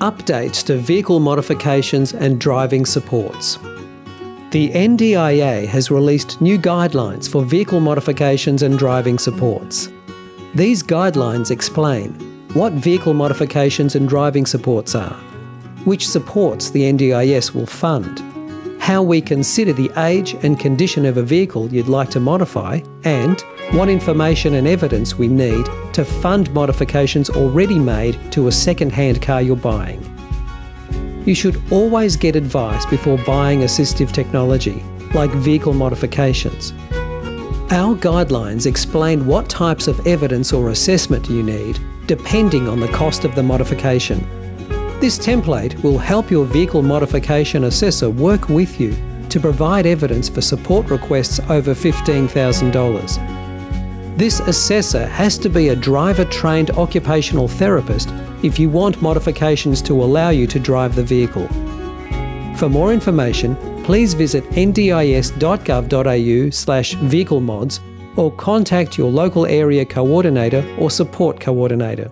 Updates to vehicle modifications and driving supports. The NDIA has released new guidelines for vehicle modifications and driving supports. These guidelines explain what vehicle modifications and driving supports are, which supports the NDIS will fund, how we consider the age and condition of a vehicle you'd like to modify, and what information and evidence we need to fund modifications already made to a second hand car you're buying. You should always get advice before buying assistive technology, like vehicle modifications. Our guidelines explain what types of evidence or assessment you need, depending on the cost of the modification. This template will help your vehicle modification assessor work with you to provide evidence for support requests over $15,000. This assessor has to be a driver trained occupational therapist if you want modifications to allow you to drive the vehicle. For more information, please visit ndis.gov.au slash vehicle mods or contact your local area coordinator or support coordinator.